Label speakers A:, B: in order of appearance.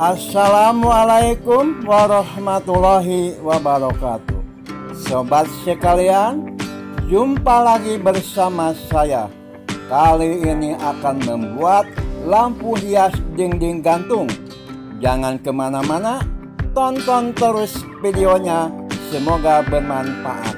A: Assalamualaikum warahmatullahi wabarakatuh. Sobat sekalian Jumpa lagi bersama saya. Kali ini akan membuat lampu hias dinding gantung. Jangan ke mana-mana Tonton terus videonya. Semoga bermanfaat.